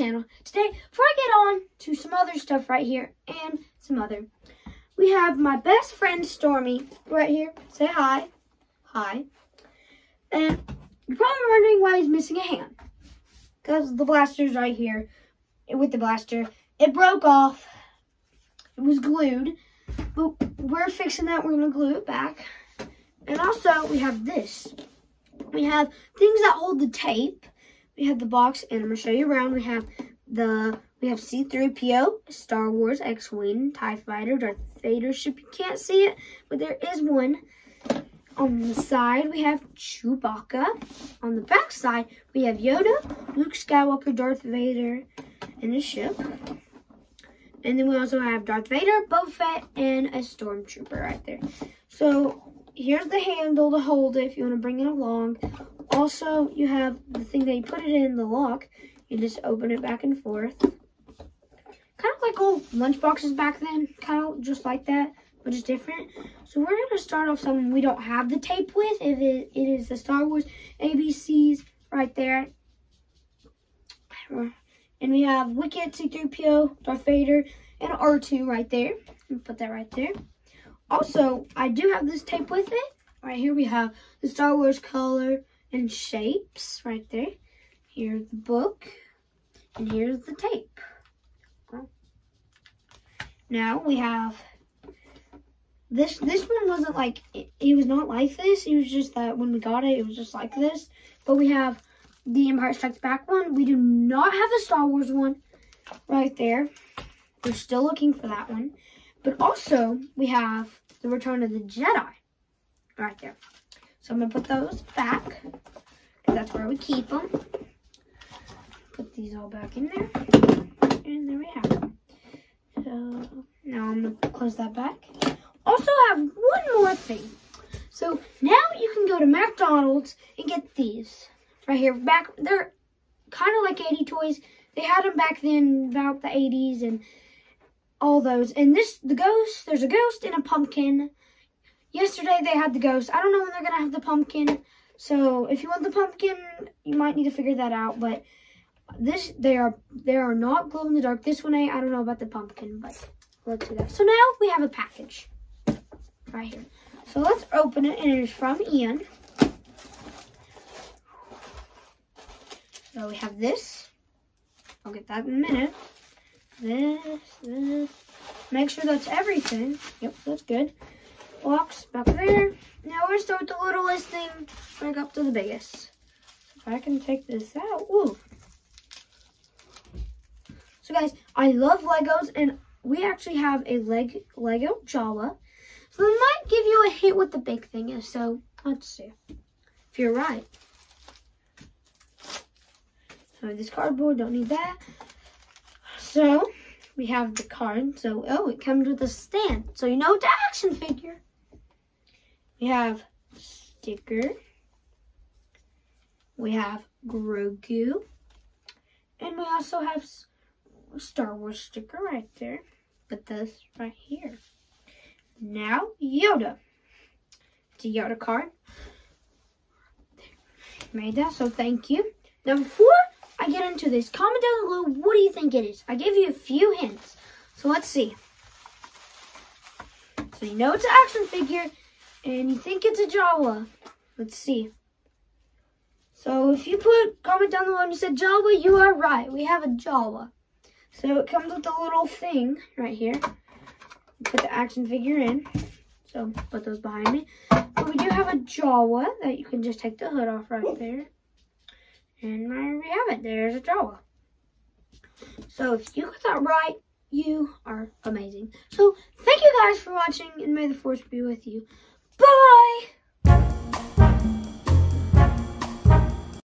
channel. Today, before I get on to some other stuff right here and some other, we have my best friend Stormy right here. Say hi. Hi. And you're probably wondering why he's missing a hand. Because the blaster's right here with the blaster. It broke off. It was glued. But we're fixing that. We're going to glue it back. And also, we have this. We have things that hold the tape we have the box, and I'm to show you around. We have the we have C-3PO, Star Wars, X-Wing, TIE Fighter, Darth Vader ship. You can't see it, but there is one. On the side, we have Chewbacca. On the back side, we have Yoda, Luke Skywalker, Darth Vader, and the ship. And then we also have Darth Vader, Boba Fett, and a Stormtrooper right there. So here's the handle to hold it if you want to bring it along. Also, you have the thing that you put it in, the lock. You just open it back and forth. Kind of like old lunch boxes back then. Kind of just like that, but just different. So we're going to start off something we don't have the tape with. If it, it is the Star Wars ABCs right there. And we have Wicket, C-3PO, Darth Vader, and R2 right there. Put that right there. Also, I do have this tape with it. Right here we have the Star Wars color and shapes right there. Here's the book, and here's the tape. Now we have this. This one wasn't like it, it was not like this. It was just that when we got it, it was just like this. But we have the Empire Strikes Back one. We do not have the Star Wars one right there. We're still looking for that one. But also, we have the Return of the Jedi right there. So I'm going to put those back. Because that's where we keep them. Put these all back in there. And there we have them. So now I'm going to close that back. Also have one more thing. So now you can go to McDonald's and get these. Right here. Back They're kind of like 80 toys. They had them back then about the 80s and all those. And this, the ghost, there's a ghost and a pumpkin. Yesterday they had the ghost. I don't know when they're going to have the pumpkin. So if you want the pumpkin, you might need to figure that out. But this, they are they are not glow in the dark. This one, I, I don't know about the pumpkin, but let's do that. So now we have a package right here. So let's open it, and it is from Ian. So we have this. I'll get that in a minute. This, this. Make sure that's everything. Yep, that's good box back there. Now we're start with the littlest thing, bring up to the biggest. So if I can take this out, ooh. So guys, I love Legos, and we actually have a leg Lego Jawa. So they might give you a hint what the big thing is, so let's see. If you're right. So this cardboard, don't need that. So we have the card. So, oh, it comes with a stand. So you know it's an action figure. We have sticker. We have Grogu. And we also have Star Wars sticker right there. But this right here. Now, Yoda. It's a Yoda card. Made that, so thank you. Now, before I get into this, comment down below what do you think it is. I gave you a few hints. So let's see. So you know it's an action figure. And you think it's a Jawa. Let's see. So if you put comment down below and you said Jawa, you are right. We have a Jawa. So it comes with a little thing right here. Put the action figure in. So put those behind me. But we do have a Jawa that you can just take the hood off right there. And there we have it. There's a Jawa. So if you got that right, you are amazing. So thank you guys for watching and may the force be with you. Bye!